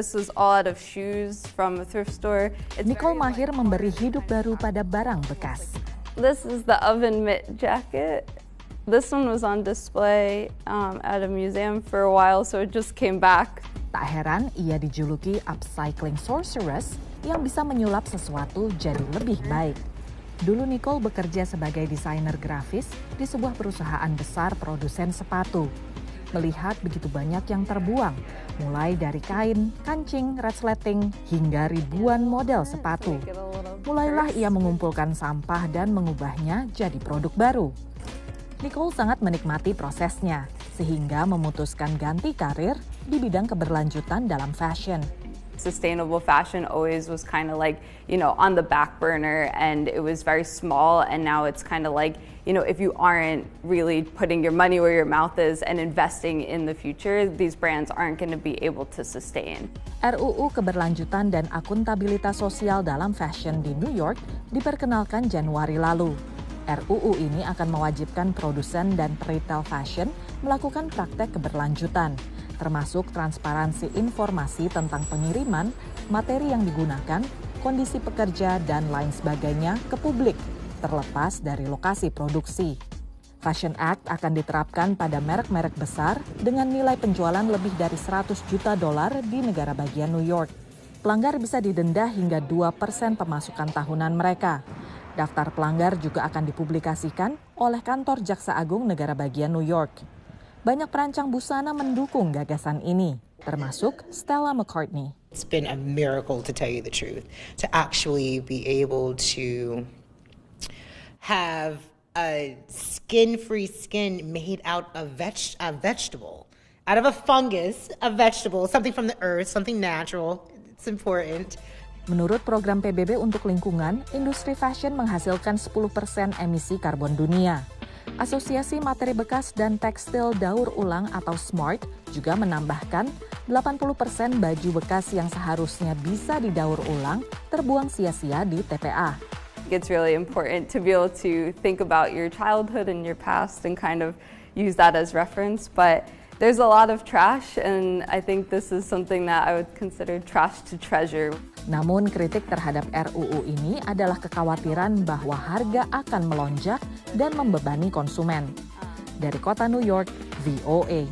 This was all out of shoes from a thrift store. It's Nicole Mahir memberi hidup baru pada barang bekas. This is the oven mitt jacket. This one was on display um, at a museum for a while, so it just came back. Tak heran ia dijuluki upcycling sorceress yang bisa menyulap sesuatu jadi lebih baik. Dulu Nicole bekerja sebagai desainer grafis di sebuah perusahaan besar produsen sepatu. Melihat begitu banyak yang terbuang, mulai dari kain, kancing, resleting, hingga ribuan model sepatu. Mulailah ia mengumpulkan sampah dan mengubahnya jadi produk baru. Nicole sangat menikmati prosesnya, sehingga memutuskan ganti karir di bidang keberlanjutan dalam fashion. Sustainable fashion always was kind of like, you know, on the back burner and it was very small. And now it's kind of like, you know, if you aren't really putting your money where your mouth is and investing in the future, these brands aren't going to be able to sustain. RUU Keberlanjutan dan Akuntabilitas Sosial dalam Fashion di New York diperkenalkan Januari lalu. RUU ini akan mewajibkan produsen dan retail fashion melakukan praktek keberlanjutan, termasuk transparansi informasi tentang pengiriman, materi yang digunakan, kondisi pekerja, dan lain sebagainya ke publik, terlepas dari lokasi produksi. Fashion Act akan diterapkan pada merek-merek besar dengan nilai penjualan lebih dari 100 juta dolar di negara bagian New York. Pelanggar bisa didenda hingga 2 persen pemasukan tahunan mereka. Daftar pelanggar juga akan dipublikasikan oleh kantor Jaksa Agung negara bagian New York. Banyak perancang busana mendukung gagasan ini, termasuk Stella McCartney. It's been a miracle, to tell you the truth, to actually be able to have a skin-free skin made out of veg- a vegetable, out of a fungus, a vegetable, something from the earth, something natural. It's important. Menurut program PBB untuk lingkungan, industri fashion menghasilkan 10% emisi karbon dunia. Asosiasi Materi Bekas dan Tekstil Daur Ulang atau SMART juga menambahkan 80% baju bekas yang seharusnya bisa didaur ulang terbuang sia-sia di TPA. It's really important to be able to think about your childhood and your past and kind of use that as reference. But there's a lot of trash, and I think this is something that I would consider trash to treasure. Namun kritik terhadap RUU ini adalah kekhawatiran bahwa harga akan melonjak dan membebani konsumen. Dari kota New York, VOA.